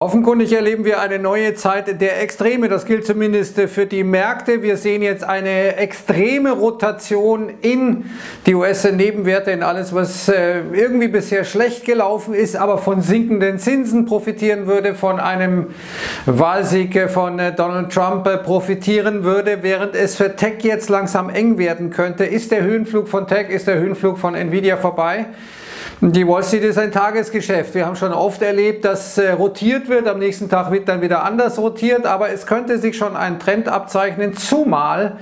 Offenkundig erleben wir eine neue Zeit der Extreme. Das gilt zumindest für die Märkte. Wir sehen jetzt eine extreme Rotation in die US-Nebenwerte, in alles, was äh, irgendwie bisher schlecht gelaufen ist, aber von sinkenden Zinsen profitieren würde, von einem Wahlsieg von äh, Donald Trump äh, profitieren würde, während es für Tech jetzt langsam eng werden könnte. Ist der Höhenflug von Tech, ist der Höhenflug von Nvidia vorbei? Die Wall Street ist ein Tagesgeschäft. Wir haben schon oft erlebt, dass äh, rotiert wird, am nächsten Tag wird dann wieder anders rotiert, aber es könnte sich schon ein Trend abzeichnen, zumal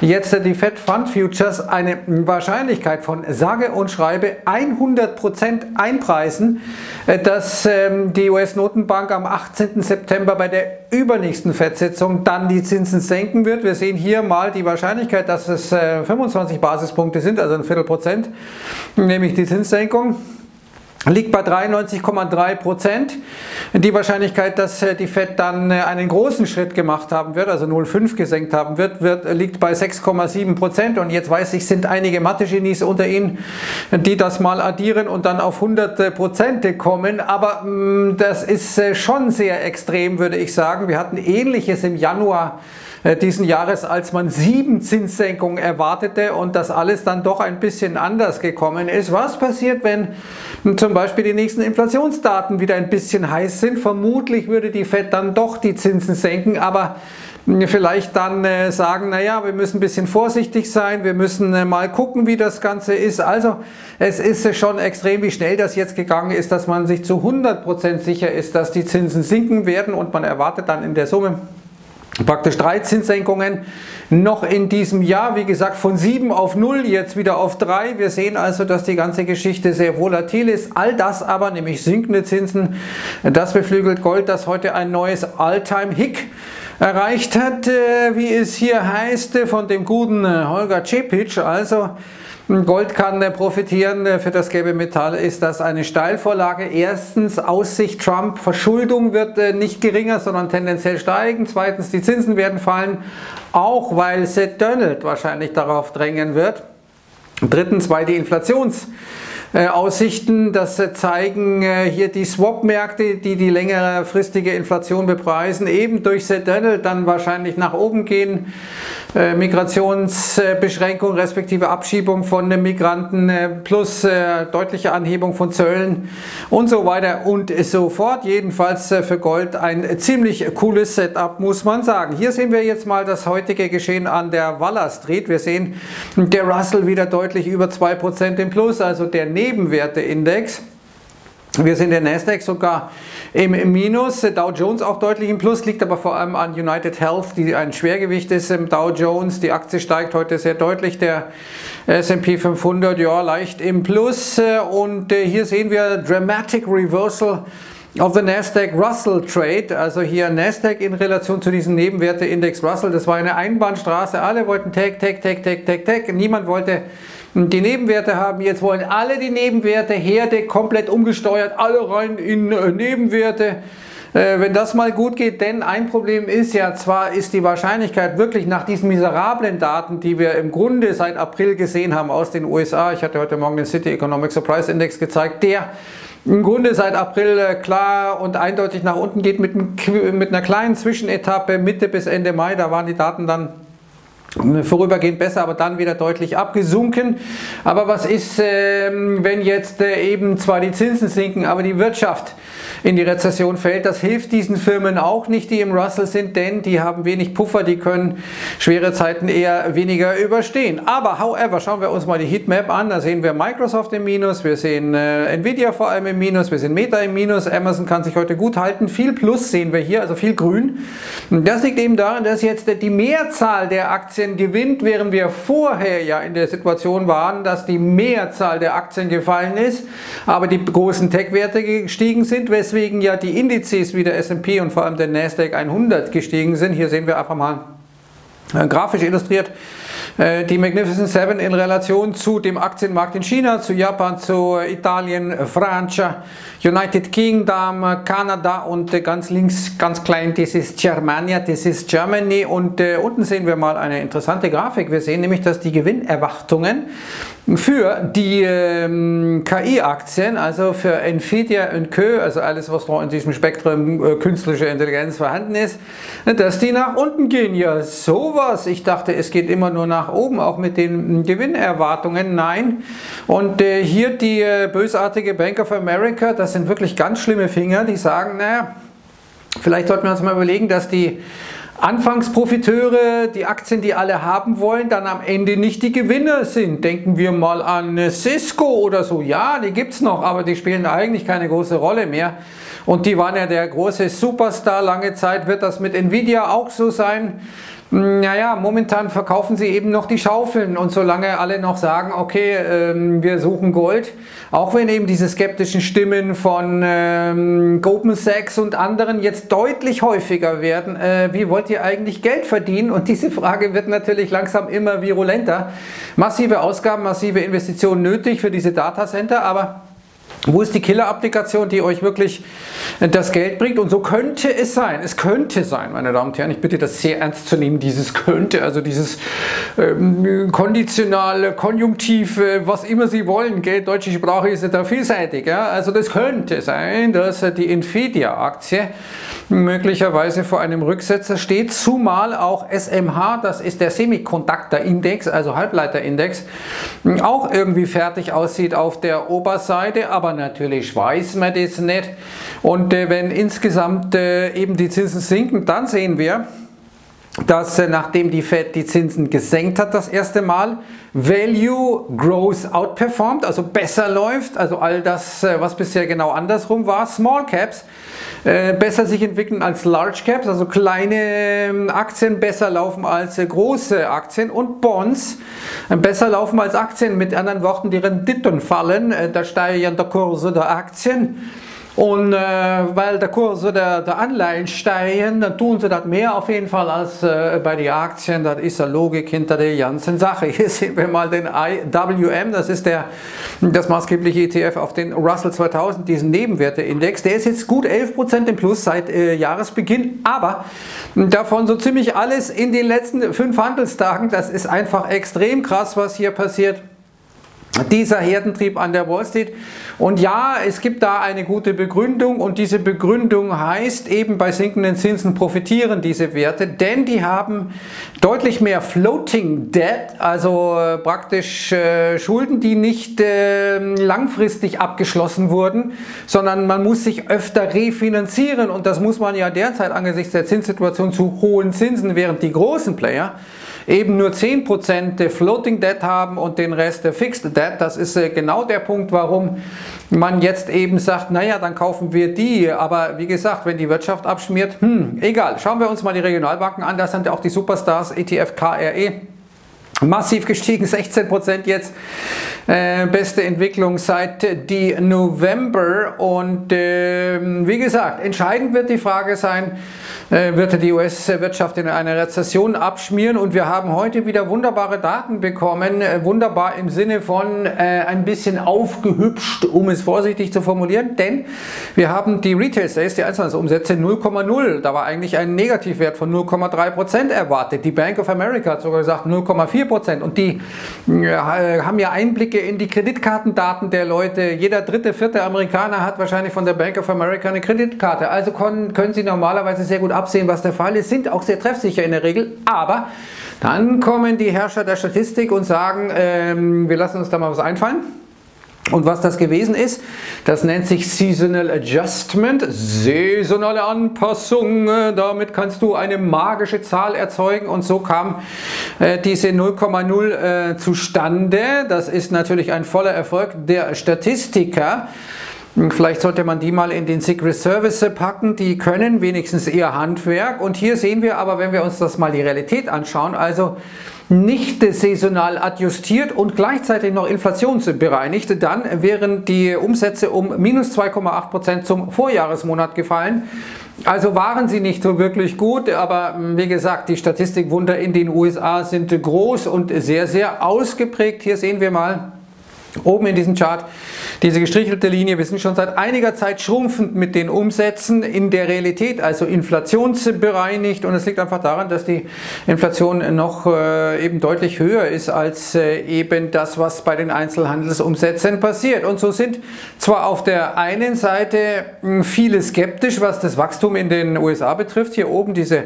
jetzt die Fed Fund Futures eine Wahrscheinlichkeit von sage und schreibe 100% einpreisen, äh, dass ähm, die US-Notenbank am 18. September bei der übernächsten Fed-Sitzung dann die Zinsen senken wird. Wir sehen hier mal die Wahrscheinlichkeit, dass es 25 äh, Basispunkte sind, also ein Viertelprozent, nämlich die Zinssenkung liegt bei 93,3 Prozent. Die Wahrscheinlichkeit, dass äh, die Fed dann äh, einen großen Schritt gemacht haben wird, also 0,5 gesenkt haben wird, wird liegt bei 6,7 Prozent. Und jetzt weiß ich, sind einige Mathe-Genies unter Ihnen, die das mal addieren und dann auf 100 Prozent kommen. Aber mm, das ist äh, schon sehr extrem, würde ich sagen. Wir hatten Ähnliches im Januar äh, diesen Jahres, als man sieben Zinssenkungen erwartete und das alles dann doch ein bisschen anders gekommen ist. Was passiert, wenn zum Beispiel die nächsten Inflationsdaten wieder ein bisschen heiß sind? Vermutlich würde die Fed dann doch die Zinsen senken, aber vielleicht dann äh, sagen, naja, wir müssen ein bisschen vorsichtig sein, wir müssen äh, mal gucken, wie das Ganze ist. Also es ist schon extrem, wie schnell das jetzt gegangen ist, dass man sich zu 100% sicher ist, dass die Zinsen sinken werden und man erwartet dann in der Summe praktisch drei Zinssenkungen noch in diesem Jahr. Wie gesagt, von 7 auf 0, jetzt wieder auf 3. Wir sehen also, dass die ganze Geschichte sehr volatil ist. All das aber, nämlich sinkende Zinsen, das beflügelt Gold, das heute ein neues All-Time-Hick erreicht hat, äh, wie es hier heißt, von dem guten äh, Holger Cepic. Also Gold kann äh, profitieren für das gelbe Metall, ist das eine Steilvorlage. Erstens, Aussicht Trump, Verschuldung wird nicht geringer, sondern tendenziell steigen. Zweitens, die Zinsen werden fallen, auch weil Seth Donald wahrscheinlich darauf drängen wird. Drittens, weil die Inflations- äh, Aussichten. Das äh, zeigen äh, hier die Swap-Märkte, die die längerfristige Inflation bepreisen, eben durch Sedell dann wahrscheinlich nach oben gehen. Migrationsbeschränkung respektive Abschiebung von den Migranten plus deutliche Anhebung von Zöllen und so weiter und so fort. Jedenfalls für Gold ein ziemlich cooles Setup, muss man sagen. Hier sehen wir jetzt mal das heutige Geschehen an der Waller Street. Wir sehen der Russell wieder deutlich über 2% im Plus, also der Nebenwerteindex. Wir sind der Nasdaq sogar im Minus, Dow Jones auch deutlich im Plus, liegt aber vor allem an United Health, die ein Schwergewicht ist im Dow Jones. Die Aktie steigt heute sehr deutlich, der S&P 500 ja leicht im Plus. Und äh, hier sehen wir Dramatic Reversal auf the Nasdaq Russell Trade, also hier Nasdaq in Relation zu diesem Nebenwerteindex Russell, das war eine Einbahnstraße, alle wollten Tag, Tag, Tag, Tag, Tag, Tag, niemand wollte die Nebenwerte haben. Jetzt wollen alle die Nebenwerte, Herde komplett umgesteuert, alle rein in äh, Nebenwerte. Äh, wenn das mal gut geht, denn ein Problem ist ja, zwar ist die Wahrscheinlichkeit wirklich nach diesen miserablen Daten, die wir im Grunde seit April gesehen haben aus den USA, ich hatte heute Morgen den City Economic Surprise Index gezeigt, der im Grunde seit April äh, klar und eindeutig nach unten geht mit, mit einer kleinen Zwischenetappe Mitte bis Ende Mai, da waren die Daten dann vorübergehend besser, aber dann wieder deutlich abgesunken. Aber was ist, wenn jetzt äh, eben zwar die Zinsen sinken, aber die Wirtschaft in die Rezession fällt? Das hilft diesen Firmen auch nicht, die im Russell sind, denn die haben wenig Puffer, die können schwere Zeiten eher weniger überstehen. Aber however, schauen wir uns mal die Heatmap an. Da sehen wir Microsoft im Minus, wir sehen äh, Nvidia vor allem im Minus, wir sehen Meta im Minus, Amazon kann sich heute gut halten. Viel Plus sehen wir hier, also viel Grün. Das liegt eben daran, dass jetzt die Mehrzahl der Aktien Aktien gewinnt, während wir vorher ja in der Situation waren, dass die Mehrzahl der Aktien gefallen ist, aber die großen Tech-Werte gestiegen sind, weswegen ja die Indizes wie der S&P und vor allem der Nasdaq 100 gestiegen sind. Hier sehen wir einfach mal äh, grafisch illustriert die Magnificent Seven in Relation zu dem Aktienmarkt in China, zu Japan, zu Italien, Francia, United Kingdom, Kanada und äh, ganz links, ganz klein, das ist Germania, das ist Germany und äh, unten sehen wir mal eine interessante Grafik. Wir sehen nämlich, dass die Gewinnerwartungen für die ähm, KI-Aktien, also für Nvidia und Co., also alles, was noch in diesem Spektrum äh, künstliche Intelligenz vorhanden ist, dass die nach unten gehen. Ja, sowas. Ich dachte, es geht immer nur nach oben, auch mit den Gewinnerwartungen. Nein. Und äh, hier die äh, bösartige Bank of America, das sind wirklich ganz schlimme Finger, die sagen, naja, vielleicht sollten wir uns mal überlegen, dass die Anfangsprofiteure, die Aktien, die alle haben wollen, dann am Ende nicht die Gewinner sind. Denken wir mal an Cisco oder so. Ja, die gibt es noch, aber die spielen eigentlich keine große Rolle mehr. Und die waren ja der große Superstar. Lange Zeit wird das mit Nvidia auch so sein. Naja, momentan verkaufen sie eben noch die Schaufeln und solange alle noch sagen, okay, ähm, wir suchen Gold, auch wenn eben diese skeptischen Stimmen von ähm, Goldman Sachs und anderen jetzt deutlich häufiger werden, äh, wie wollt ihr eigentlich Geld verdienen? Und diese Frage wird natürlich langsam immer virulenter. Massive Ausgaben, massive Investitionen nötig für diese Datacenter, aber wo ist die Killer-Applikation, die euch wirklich das Geld bringt? Und so könnte es sein. Es könnte sein, meine Damen und Herren. Ich bitte das sehr ernst zu nehmen, dieses könnte, also dieses ähm, konditionale, Konjunktiv, was immer Sie wollen. Gell? Deutsche Sprache ist ja da vielseitig. Ja? Also das könnte sein, dass die Nvidia-Aktie möglicherweise vor einem Rücksetzer steht, zumal auch SMH, das ist der Semiconductor-Index, also Halbleiter-Index, auch irgendwie fertig aussieht auf der Oberseite, aber natürlich weiß man das nicht. Und äh, wenn insgesamt äh, eben die Zinsen sinken, dann sehen wir, dass äh, nachdem die Fed die Zinsen gesenkt hat das erste Mal, Value Growth outperformt, also besser läuft, also all das, äh, was bisher genau andersrum war. Small Caps besser sich entwickeln als Large Caps, also kleine ähm, Aktien besser laufen als äh, große Aktien und Bonds äh, besser laufen als Aktien. Mit anderen Worten, die Renditen fallen, äh, da steigen der Kurse der Aktien. Und äh, weil der Kurs der, der Anleihen steigen, dann tun sie das mehr auf jeden Fall als äh, bei den Aktien. Das ist eine Logik hinter der ganzen Sache. Hier sehen wir mal den IWM, das ist der, das maßgebliche ETF auf den Russell 2000, diesen Nebenwerteindex. Der ist jetzt gut 11% im Plus seit äh, Jahresbeginn, aber davon so ziemlich alles in den letzten fünf Handelstagen. Das ist einfach extrem krass, was hier passiert dieser Herdentrieb an der Wall Street. Und ja, es gibt da eine gute Begründung und diese Begründung heißt eben bei sinkenden Zinsen profitieren diese Werte, denn die haben deutlich mehr Floating Debt, also äh, praktisch äh, Schulden, die nicht äh, langfristig abgeschlossen wurden, sondern man muss sich öfter refinanzieren und das muss man ja derzeit angesichts der Zinssituation zu hohen Zinsen, während die großen Player eben nur 10% Floating Debt haben und den Rest der Fixed Debt. Das ist äh, genau der Punkt, warum man jetzt eben sagt, naja, dann kaufen wir die. Aber wie gesagt, wenn die Wirtschaft abschmiert, hm, egal. Schauen wir uns mal die Regionalbanken an. Das sind ja auch die Superstars, ETF, KRE. Massiv gestiegen, 16% jetzt. Äh, beste Entwicklung seit die November. Und äh, wie gesagt, entscheidend wird die Frage sein, wird die US-Wirtschaft in eine Rezession abschmieren. Und wir haben heute wieder wunderbare Daten bekommen. Äh, wunderbar im Sinne von äh, ein bisschen aufgehübscht, um es vorsichtig zu formulieren. Denn wir haben die Retail Sales, die Einzelhandelsumsätze 0,0. Da war eigentlich ein Negativwert von 0,3% erwartet. Die Bank of America hat sogar gesagt 0,4%. Und die äh, haben ja Einblicke in die Kreditkartendaten der Leute. Jeder dritte, vierte Amerikaner hat wahrscheinlich von der Bank of America eine Kreditkarte. Also können, sie normalerweise sehr gut absehen, was der Fall ist, sind auch sehr treffsicher in der Regel, aber dann kommen die Herrscher der Statistik und sagen, ähm, wir lassen uns da mal was einfallen. Und was das gewesen ist, das nennt sich Seasonal Adjustment, saisonale Anpassung. Damit kannst du eine magische Zahl erzeugen und so kam äh, diese 0,0 äh, zustande. Das ist natürlich ein voller Erfolg der Statistiker. Vielleicht sollte man die mal in den Secret Service packen, die können wenigstens ihr Handwerk. Und hier sehen wir aber, wenn wir uns das mal die Realität anschauen, also nicht saisonal adjustiert und gleichzeitig noch inflationsbereinigt, dann wären die Umsätze um minus 2,8% zum Vorjahresmonat gefallen. Also waren sie nicht so wirklich gut, aber wie gesagt, die Statistikwunder in den USA sind groß und sehr, sehr ausgeprägt. Hier sehen wir mal Oben in diesem Chart diese gestrichelte Linie, wir sind schon seit einiger Zeit schrumpfend mit den Umsätzen in der Realität, also inflationsbereinigt. Und es liegt einfach daran, dass die Inflation noch äh, eben deutlich höher ist als äh, eben das, was bei den Einzelhandelsumsätzen passiert. Und so sind zwar auf der einen Seite hm, viele skeptisch, was das Wachstum in den USA betrifft, hier oben diese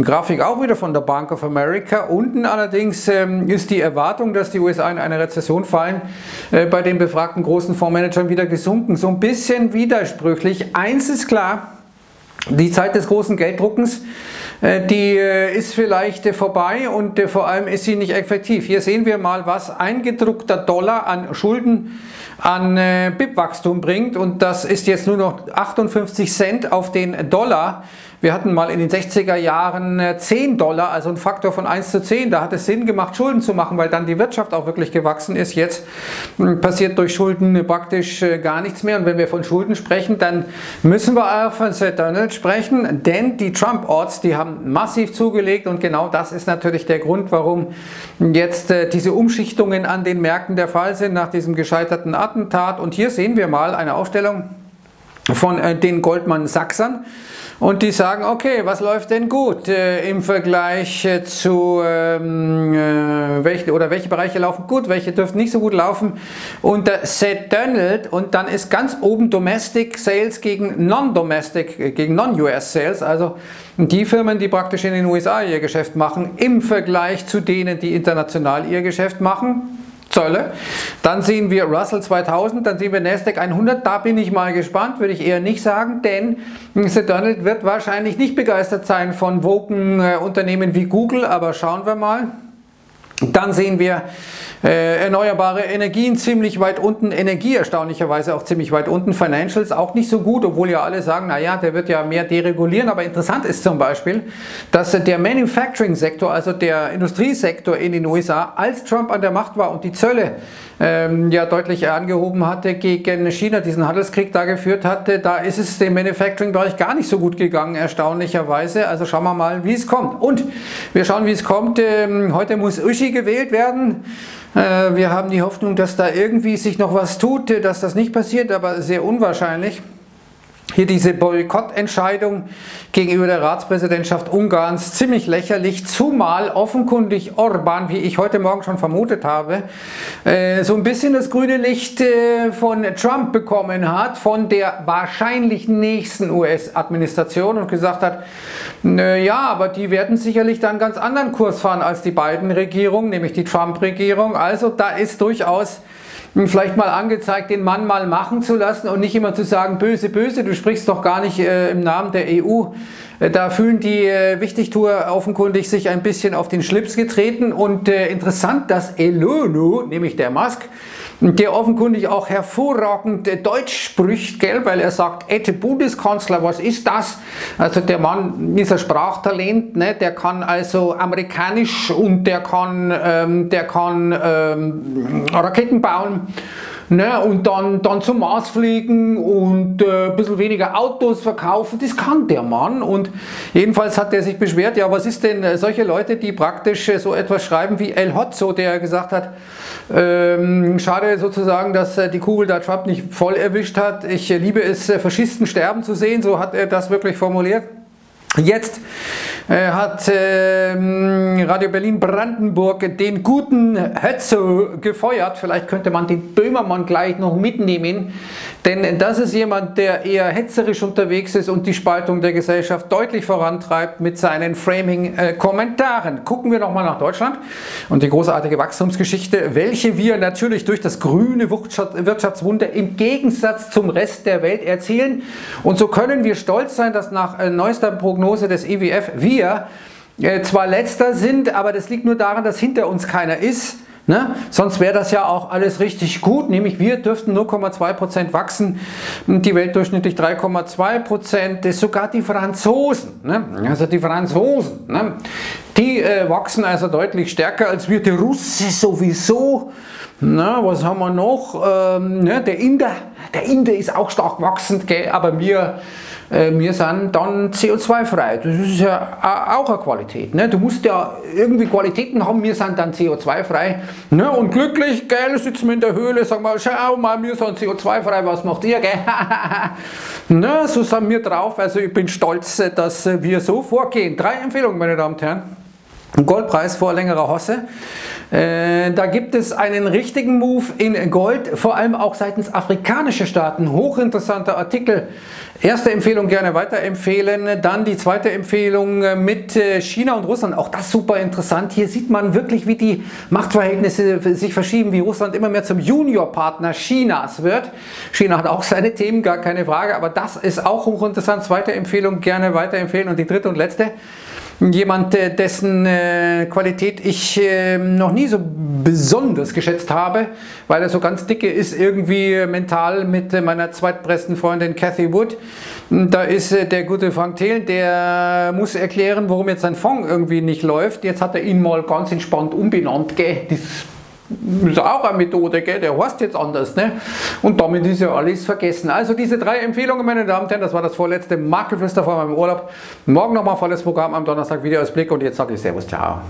Grafik auch wieder von der Bank of America, unten allerdings ähm, ist die Erwartung, dass die USA in eine Rezession fallen, äh, bei den befragten großen Fondsmanagern wieder gesunken. So ein bisschen widersprüchlich. Eins ist klar, die Zeit des großen Gelddruckens, äh, die äh, ist vielleicht vorbei und vor allem ist sie nicht effektiv. Hier sehen wir mal, was eingedruckter Dollar an Schulden an BIP-Wachstum bringt und das ist jetzt nur noch 58 Cent auf den Dollar. Wir hatten mal in den 60er Jahren 10 äh, Dollar, also ein Faktor von 1 zu 10. Da hat es Sinn gemacht, Schulden zu machen, weil dann die Wirtschaft auch wirklich gewachsen ist. Jetzt hm, passiert durch Schulden praktisch äh, gar nichts mehr. Und wenn wir von Schulden sprechen, dann müssen wir auch von Sir Donald sprechen, denn die Trump-Orts, die haben massiv zugelegt und genau das ist natürlich der Grund, warum jetzt äh, diese Umschichtungen an den Märkten der Fall sind nach diesem gescheiterten Attentat. Und hier sehen wir mal eine Aufstellung von den Goldman Sachsern. Und die sagen, okay, was läuft denn gut äh, im Vergleich äh, zu, ähm, äh, welche, oder welche Bereiche laufen gut, welche dürfen nicht so gut laufen. Unter Set Donald und dann ist ganz oben Domestic Sales gegen Non-Domestic, äh, gegen Non-US Sales, also die Firmen, die praktisch in den USA ihr Geschäft machen, im Vergleich zu denen, die international ihr Geschäft machen. Zölle. Dann sehen wir Russell 2000, dann sehen wir Nasdaq 100. Da bin ich mal gespannt, würde ich eher nicht sagen, denn Mr. Donald wird wahrscheinlich nicht begeistert sein von woken äh, wie Google, aber schauen wir mal. Dann sehen wir äh, erneuerbare Energien ziemlich weit unten, Energie erstaunlicherweise auch ziemlich weit unten, Financials auch nicht so gut, obwohl ja alle sagen, naja, der wird ja mehr deregulieren. Aber interessant ist zum Beispiel, dass der Manufacturing-Sektor, also der Industriesektor in den USA, als Trump an der Macht war und die Zölle ähm, ja deutlich angehoben hatte gegen China, diesen Handelskrieg da geführt hatte, da ist es dem Manufacturing-Bereich gar nicht so gut gegangen, erstaunlicherweise. Also schauen wir mal, wie es kommt. Und wir schauen, wie es kommt. Ähm, heute muss Uschi gewählt werden. Äh, wir haben die Hoffnung, dass da irgendwie sich noch was tut, dass das nicht passiert, aber sehr unwahrscheinlich. Hier diese Boykottentscheidung gegenüber der Ratspräsidentschaft Ungarns ziemlich lächerlich, zumal offenkundig Orban, wie ich heute Morgen schon vermutet habe, äh, so ein bisschen das grüne Licht äh, von Trump bekommen hat, von der wahrscheinlich nächsten US-Administration und gesagt hat, ja, aber die werden sicherlich dann einen ganz anderen Kurs fahren als die beiden Regierungen, nämlich die Trump-Regierung. Also da ist durchaus vielleicht mal angezeigt, den Mann mal machen zu lassen und nicht immer zu sagen, böse, böse, du sprichst doch gar nicht äh, im Namen der EU. Äh, da fühlen die äh, Wichtigtour offenkundig sich ein bisschen auf den Schlips getreten und äh, interessant, dass Elono, nämlich der Musk, der offenkundig auch hervorragend Deutsch spricht, gell, weil er sagt, Ette Bundeskanzler, was ist das? Also der Mann ist ein Sprachtalent, ne? der kann also amerikanisch und der kann, ähm, der kann ähm, Raketen bauen. Ne, und dann, dann zum Mars fliegen und äh, ein bisschen weniger Autos verkaufen, das kann der Mann. Und jedenfalls hat er sich beschwert, ja, was ist denn äh, solche Leute, die praktisch äh, so etwas schreiben wie El Hotzo, der gesagt hat, ähm, schade sozusagen, dass äh, die Kugel da Trump nicht voll erwischt hat. Ich liebe es, Faschisten sterben zu sehen, so hat er das wirklich formuliert. Jetzt äh, hat äh, Radio Berlin Brandenburg den guten Hötzo gefeuert. Vielleicht könnte man den Böhmermann gleich noch mitnehmen, denn das ist jemand, der eher hetzerisch unterwegs ist und die Spaltung der Gesellschaft deutlich vorantreibt mit seinen Framing-Kommentaren. Gucken wir nochmal nach Deutschland und die großartige Wachstumsgeschichte, welche wir natürlich durch das grüne Wirtschaftswunder im Gegensatz zum Rest der Welt erzielen. Und so können wir stolz sein, dass nach äh, neuester Prognose des IWF wir äh, zwar letzter sind, aber das liegt nur daran, dass hinter uns keiner ist. Ne? Sonst wäre das ja auch alles richtig gut, nämlich wir dürften 0,2% wachsen, die Welt durchschnittlich 3,2%, sogar die Franzosen, ne? also die Franzosen, ne? die äh, wachsen also deutlich stärker als wir, die Russen sowieso. Na, was haben wir noch? Ähm, ne? Der Inder, der Inder ist auch stark wachsend, gell? aber wir äh, wir sind dann CO2-frei. Das ist ja auch eine Qualität. Ne? Du musst ja irgendwie Qualitäten haben, wir sind dann CO2-frei. Ne? Und glücklich, geil, sitzen wir in der Höhle, sagen wir, schau mal, wir sind CO2-frei, was macht ihr? Gell? ne? So sind wir drauf. Also ich bin stolz, dass wir so vorgehen. Drei Empfehlungen, meine Damen und Herren. Goldpreis vor längerer Hosse. Äh, da gibt es einen richtigen Move in Gold, vor allem auch seitens afrikanischer Staaten. Hochinteressanter Artikel. Erste Empfehlung gerne weiterempfehlen. Dann die zweite Empfehlung äh, mit äh, China und Russland. Auch das super interessant. Hier sieht man wirklich, wie die Machtverhältnisse sich verschieben, wie Russland immer mehr zum Juniorpartner Chinas wird. China hat auch seine Themen, gar keine Frage, aber das ist auch hochinteressant. Zweite Empfehlung gerne weiterempfehlen. Und die dritte und letzte jemand, dessen äh, Qualität ich äh, noch nie so besonders geschätzt habe, weil er so ganz dicke ist, irgendwie mental mit meiner zweitbesten Freundin Cathy Wood. Da ist äh, der gute Frank Thelen, der muss erklären, warum jetzt sein Fonds irgendwie nicht läuft. Jetzt hat er ihn mal ganz entspannt umbenannt. Gell? Das ist auch eine Methode, gell? der heißt jetzt anders. Ne? Und damit ist ja alles vergessen. Also diese drei Empfehlungen, meine Damen und Herren, das war das vorletzte Marktgeflüster vor meinem Urlaub. Morgen nochmal volles Programm, am Donnerstag Videoausblick und jetzt sage ich Servus, ciao.